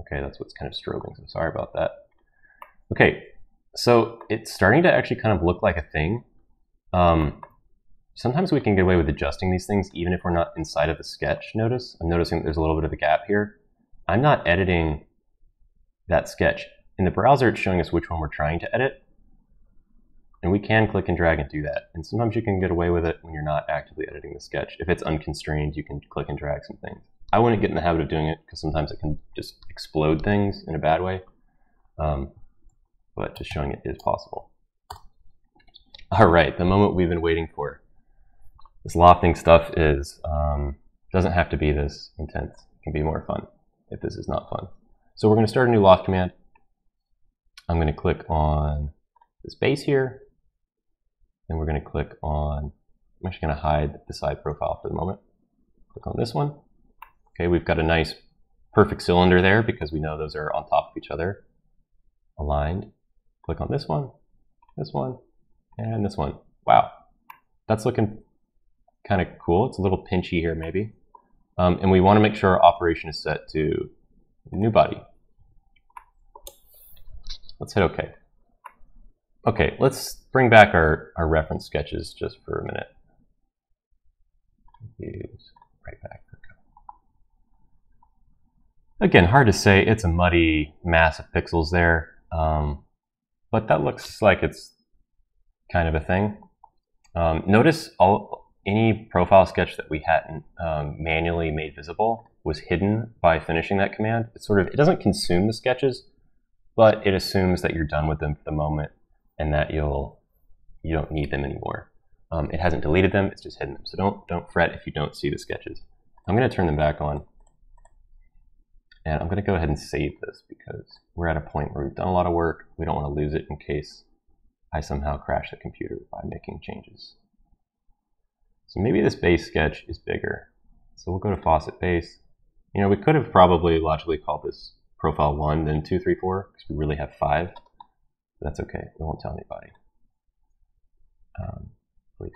S1: Okay, that's what's kind of strobing, so sorry about that. Okay, so it's starting to actually kind of look like a thing. Um, sometimes we can get away with adjusting these things even if we're not inside of the sketch. Notice, I'm noticing that there's a little bit of a gap here. I'm not editing that sketch. In the browser, it's showing us which one we're trying to edit. And we can click and drag and do that. And sometimes you can get away with it when you're not actively editing the sketch. If it's unconstrained, you can click and drag some things. I wouldn't get in the habit of doing it because sometimes it can just explode things in a bad way. Um, but just showing it is possible. All right, the moment we've been waiting for this lofting stuff is um, doesn't have to be this intense. It can be more fun if this is not fun. So we're going to start a new loft command. I'm going to click on this base here. and we're going to click on, I'm actually going to hide the side profile for the moment. Click on this one. Okay, we've got a nice perfect cylinder there because we know those are on top of each other, aligned. Click on this one, this one, and this one. Wow, that's looking kind of cool. It's a little pinchy here maybe. Um, and we want to make sure our operation is set to new body. Let's hit OK. Okay, let's bring back our, our reference sketches just for a minute. Use right back. Again, hard to say. It's a muddy mass of pixels there. Um, but that looks like it's kind of a thing. Um, notice all any profile sketch that we hadn't um, manually made visible was hidden by finishing that command. It sort of it doesn't consume the sketches, but it assumes that you're done with them for the moment and that you'll you don't need them anymore. Um, it hasn't deleted them; it's just hidden them. So don't don't fret if you don't see the sketches. I'm going to turn them back on. And I'm going to go ahead and save this because we're at a point where we've done a lot of work. We don't want to lose it in case I somehow crash the computer by making changes. So maybe this base sketch is bigger. So we'll go to faucet base. You know, we could have probably logically called this profile 1, then 2, 3, 4, because we really have 5. That's okay. We won't tell anybody. Um, please.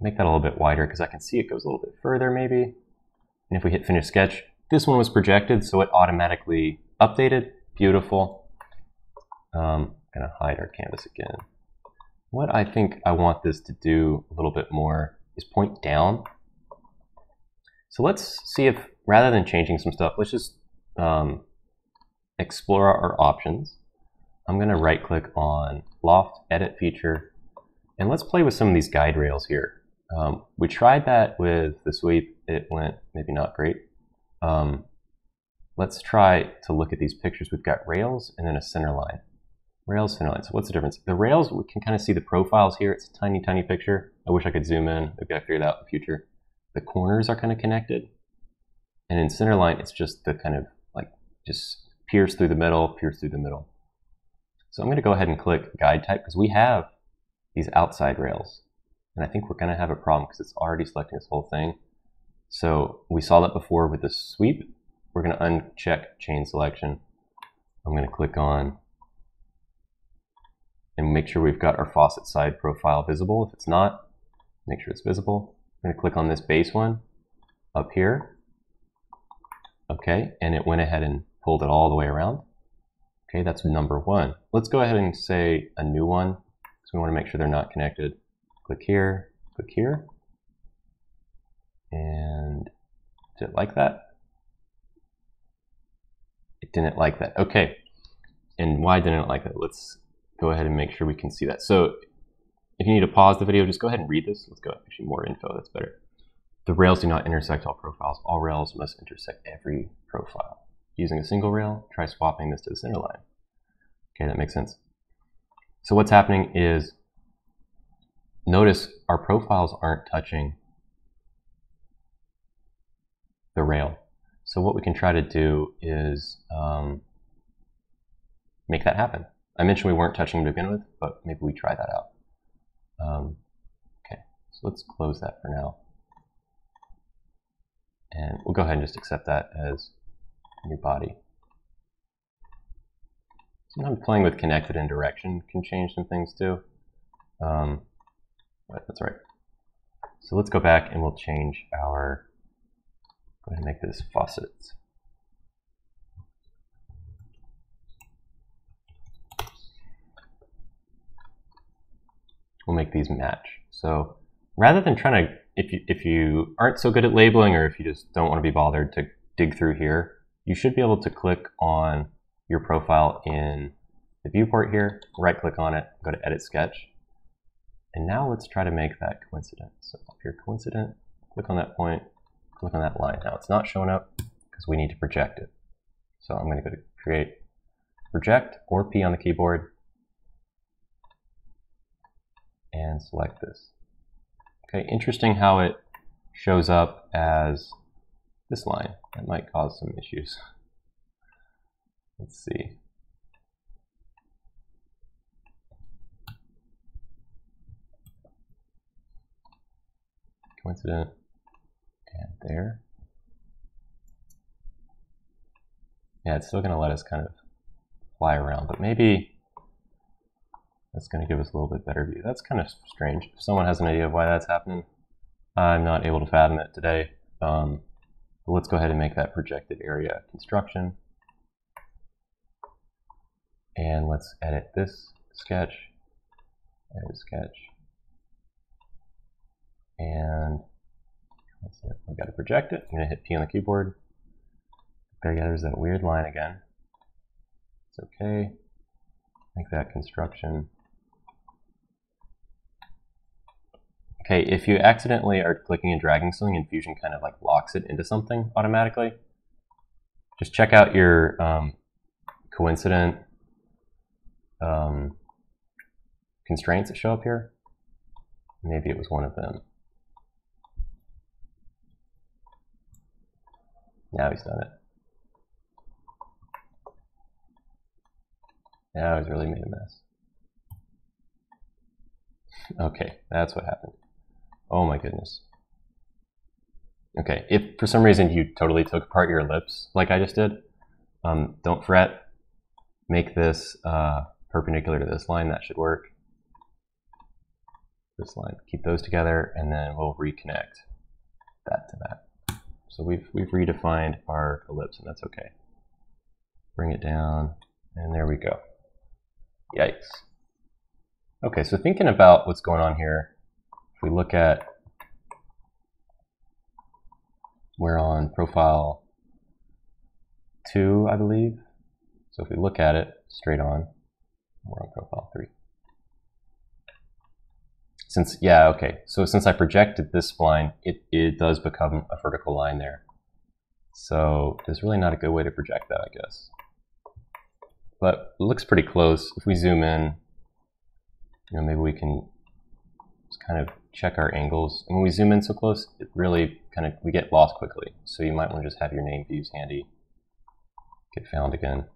S1: Make that a little bit wider because I can see it goes a little bit further maybe. And if we hit finish sketch, this one was projected, so it automatically updated. Beautiful. Um, I'm going to hide our canvas again. What I think I want this to do a little bit more is point down. So let's see if, rather than changing some stuff, let's just um, explore our options. I'm going to right click on Loft, Edit Feature, and let's play with some of these guide rails here. Um, we tried that with the sweep. It went maybe not great. Um, let's try to look at these pictures. We've got rails and then a center line. Rails. So what's the difference? The rails, we can kind of see the profiles here. It's a tiny, tiny picture. I wish I could zoom in. Maybe I it out in the future. The corners are kind of connected. And in center line, it's just the kind of like just pierce through the middle, pierce through the middle. So I'm going to go ahead and click guide type because we have these outside rails. And I think we're going to have a problem because it's already selecting this whole thing. So we saw that before with the sweep. We're going to uncheck chain selection. I'm going to click on and make sure we've got our faucet side profile visible. If it's not, make sure it's visible. I'm going to click on this base one up here. Okay, and it went ahead and pulled it all the way around. Okay, that's number one. Let's go ahead and say a new one because we want to make sure they're not connected. Click here, click here. And did it like that? It didn't like that. Okay. And why didn't it like that? Let's go ahead and make sure we can see that. So if you need to pause the video, just go ahead and read this. Let's go actually more info, that's better. The rails do not intersect all profiles. All rails must intersect every profile. Using a single rail, try swapping this to the center line. Okay, that makes sense. So what's happening is, notice our profiles aren't touching the rail. So what we can try to do is um, make that happen. I mentioned we weren't touching to begin with, but maybe we try that out. Um, okay, so let's close that for now. And we'll go ahead and just accept that as new body. Sometimes playing with connected and direction can change some things too. Um, but that's right. So let's go back and we'll change our, go ahead and make this faucets. We'll make these match. So rather than trying to, if you, if you aren't so good at labeling or if you just don't want to be bothered to dig through here, you should be able to click on your profile in the viewport here, right click on it, go to edit sketch. And now let's try to make that coincident. So if you're coincident, click on that point, click on that line. Now it's not showing up because we need to project it. So I'm going to go to create project or P on the keyboard, and select this. Okay, interesting how it shows up as this line. That might cause some issues. Let's see. Coincident and there. Yeah, it's still going to let us kind of fly around, but maybe That's going to give us a little bit better view. That's kind of strange. If someone has an idea of why that's happening, I'm not able to fathom it today. Um, let's go ahead and make that projected area construction. And let's edit this sketch, edit sketch. And let's see, I've got to project it. I'm going to hit P on the keyboard. There, yeah, there's that weird line again. It's okay. Make that construction. Okay, if you accidentally are clicking and dragging something and Fusion kind of like locks it into something automatically, just check out your um, coincident um, constraints that show up here. Maybe it was one of them. Now he's done it. Now he's really made a mess. Okay, that's what happened. Oh my goodness. Okay, if for some reason you totally took apart your ellipse like I just did, um, don't fret. Make this uh, perpendicular to this line. That should work. This line. Keep those together, and then we'll reconnect that to that. So we've we've redefined our ellipse, and that's okay. Bring it down, and there we go. Yikes. Okay, so thinking about what's going on here, we look at, we're on profile two, I believe. So if we look at it straight on, we're on profile three. Since, yeah, okay, so since I projected this spline, it, it does become a vertical line there. So there's really not a good way to project that, I guess. But it looks pretty close. If we zoom in, you know, maybe we can just kind of check our angles. And when we zoom in so close, it really kind of, we get lost quickly. So you might want to just have your name views handy. Get found again.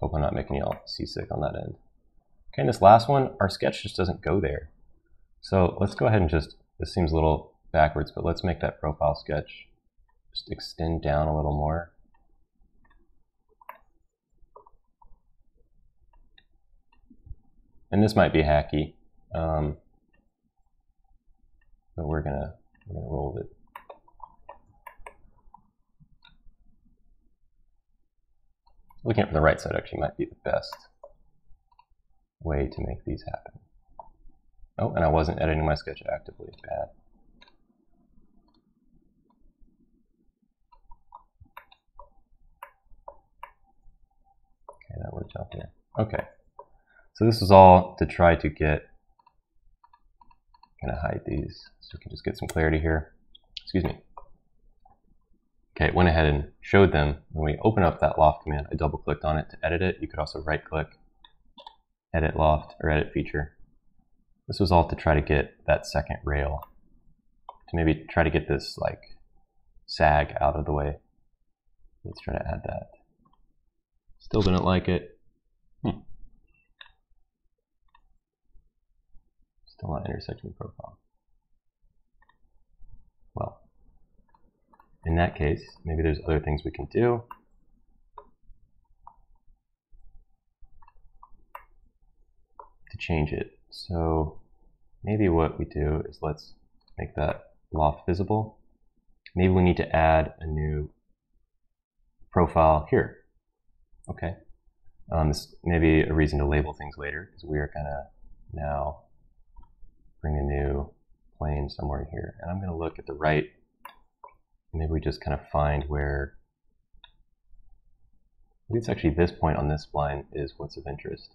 S1: Hope I'm not making y'all seasick on that end. Okay, and this last one, our sketch just doesn't go there. So let's go ahead and just, this seems a little backwards, but let's make that profile sketch just extend down a little more. And this might be hacky, um, but we're gonna we're gonna roll with it. Looking at from the right side actually might be the best way to make these happen. Oh, and I wasn't editing my sketch actively. Bad. Okay, that worked out there. Okay. So this is all to try to get, I'm gonna hide these so we can just get some clarity here. Excuse me. Okay, went ahead and showed them. When we open up that loft command, I double clicked on it to edit it. You could also right click, edit loft or edit feature. This was all to try to get that second rail, to maybe try to get this like sag out of the way. Let's try to add that. Still didn't like it. Hmm. Still not intersecting the profile. Well, in that case, maybe there's other things we can do. to change it. So maybe what we do is let's make that loft visible. Maybe we need to add a new profile here. Okay. Um, this may be a reason to label things later because we are going to now bring a new plane somewhere here. And I'm going to look at the right. Maybe we just kind of find where maybe it's actually this point on this spline is what's of interest.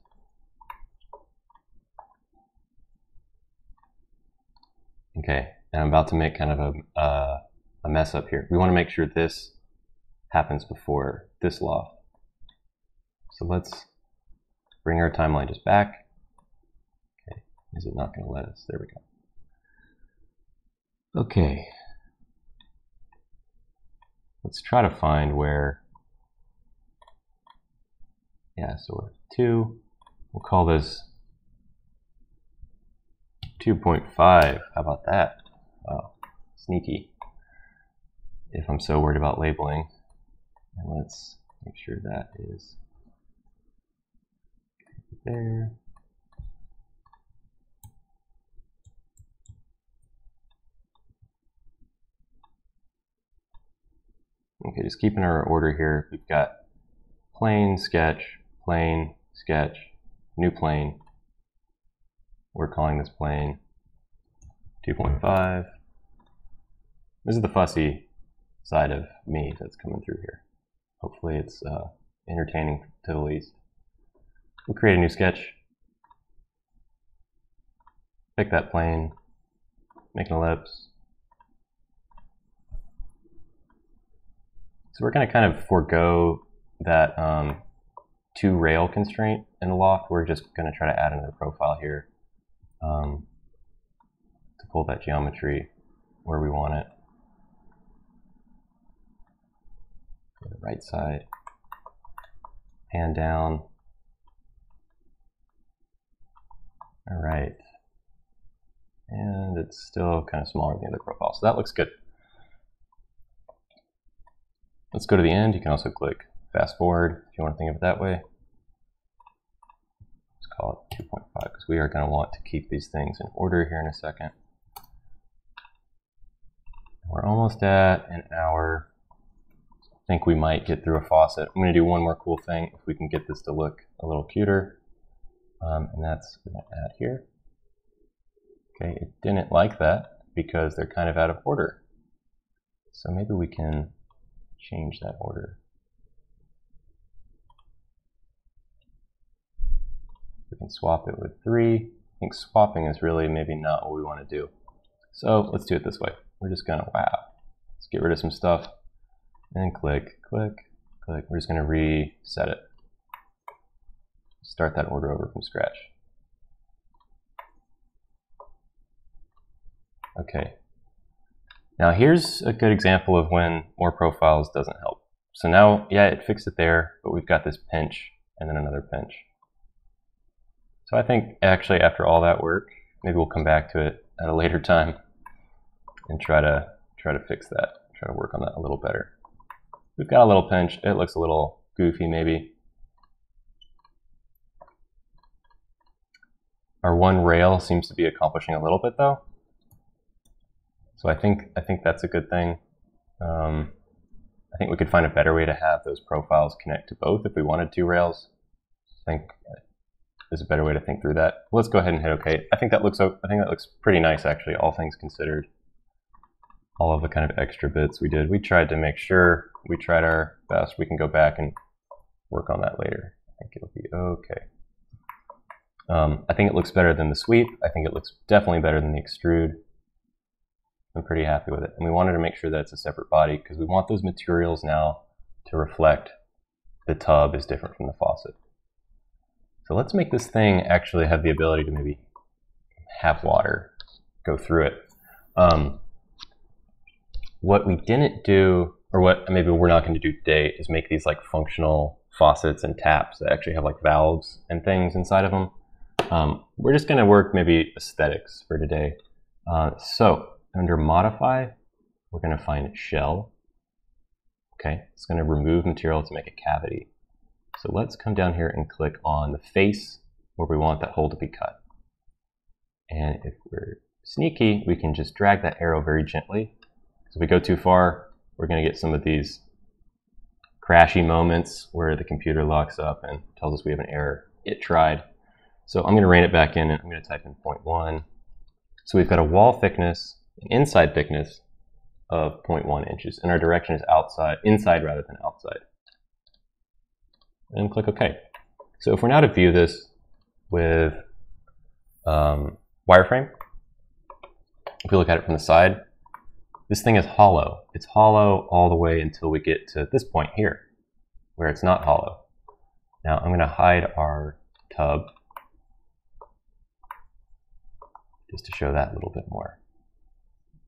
S1: Okay, and I'm about to make kind of a, uh, a mess up here. We want to make sure this happens before this loft. So let's bring our timeline just back. Is it not going to let us? There we go. Okay. Let's try to find where, yeah, so we're two. We'll call this 2.5. How about that? Wow, sneaky. If I'm so worried about labeling. And let's make sure that is there. Okay, just keeping our order here. We've got plane, sketch, plane, sketch, new plane. We're calling this plane 2.5. This is the fussy side of me that's coming through here. Hopefully it's uh, entertaining to the least. We'll create a new sketch. Pick that plane, make an ellipse. So we're going to kind of forego that um, two rail constraint in the loft. We're just going to try to add another profile here um, to pull that geometry where we want it. the right side, pan down. All right. And it's still kind of smaller than the other profile, so that looks good. Let's go to the end. You can also click fast forward if you want to think of it that way. Let's call it 2.5 because we are going to want to keep these things in order here in a second. We're almost at an hour I think we might get through a faucet. I'm going to do one more cool thing if we can get this to look a little cuter. Um, and that's going to add here. Okay, it didn't like that because they're kind of out of order. So maybe we can change that order. We can swap it with three. I think swapping is really maybe not what we want to do. So let's do it this way. We're just going to, wow, let's get rid of some stuff and click, click, click. We're just going to reset it. Start that order over from scratch. Okay. Now here's a good example of when more profiles doesn't help. So now, yeah, it fixed it there, but we've got this pinch and then another pinch. So I think actually after all that work, maybe we'll come back to it at a later time and try to try to fix that, try to work on that a little better. We've got a little pinch. It looks a little goofy maybe. Our one rail seems to be accomplishing a little bit though. So I think I think that's a good thing. Um, I think we could find a better way to have those profiles connect to both if we wanted two rails. I think there's a better way to think through that. Let's go ahead and hit OK. I think that looks I think that looks pretty nice actually, all things considered all of the kind of extra bits we did. We tried to make sure we tried our best. We can go back and work on that later. I think it'll be okay. Um, I think it looks better than the sweep. I think it looks definitely better than the extrude. I'm pretty happy with it. And we wanted to make sure that it's a separate body because we want those materials now to reflect the tub is different from the faucet. So let's make this thing actually have the ability to maybe have water go through it. Um, what we didn't do, or what maybe we're not going to do today, is make these like functional faucets and taps that actually have like valves and things inside of them. Um, we're just going to work maybe aesthetics for today. Uh, so under modify, we're going to find shell. Okay, it's going to remove material to make a cavity. So let's come down here and click on the face where we want that hole to be cut. And if we're sneaky, we can just drag that arrow very gently if we go too far, we're going to get some of these crashy moments where the computer locks up and tells us we have an error. It tried. So I'm going to rein it back in and I'm going to type in 0.1. So we've got a wall thickness, an inside thickness of 0.1 inches, and our direction is outside, inside rather than outside. And click OK. So if we're now to view this with um, wireframe, if we look at it from the side, this thing is hollow. It's hollow all the way until we get to this point here, where it's not hollow. Now I'm going to hide our tub just to show that a little bit more.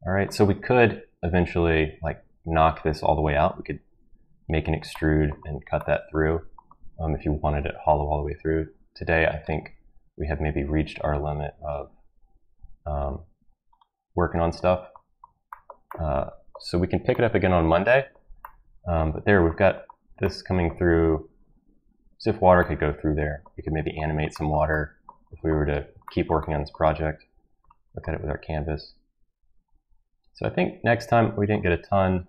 S1: All right, so we could eventually like knock this all the way out. We could make an extrude and cut that through um, if you wanted it hollow all the way through. Today, I think we have maybe reached our limit of um, working on stuff. Uh, so we can pick it up again on Monday. Um, but there, we've got this coming through. So if water could go through there, we could maybe animate some water if we were to keep working on this project. Look at it with our canvas. So I think next time we didn't get a ton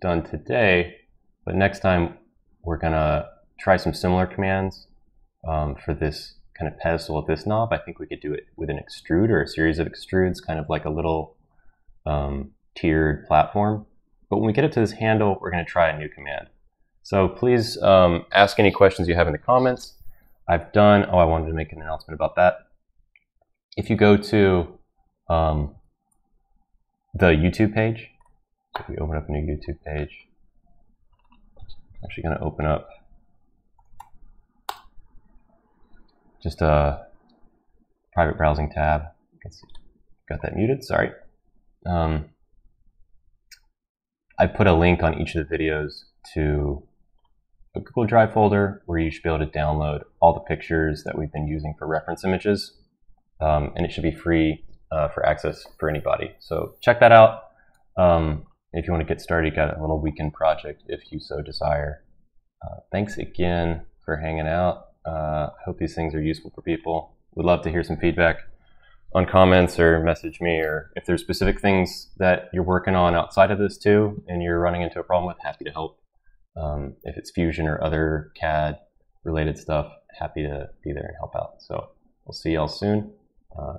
S1: done today, but next time we're gonna try some similar commands um, for this kind of pedestal of this knob. I think we could do it with an extrude or a series of extrudes, kind of like a little um, tiered platform. But when we get it to this handle, we're gonna try a new command. So please um, ask any questions you have in the comments. I've done, oh, I wanted to make an announcement about that. If you go to um, the YouTube page, if we open up a new YouTube page, I'm actually going to open up just a private browsing tab. Got that muted, sorry. Um, I put a link on each of the videos to a Google Drive folder where you should be able to download all the pictures that we've been using for reference images. Um, and it should be free uh, for access for anybody. So check that out. Um, if you want to get started, got a little weekend project if you so desire. Uh, thanks again for hanging out. Uh, I hope these things are useful for people. Would love to hear some feedback on comments or message me, or if there's specific things that you're working on outside of this too, and you're running into a problem with, happy to help. Um, if it's Fusion or other CAD related stuff, happy to be there and help out. So we'll see y'all soon. Uh,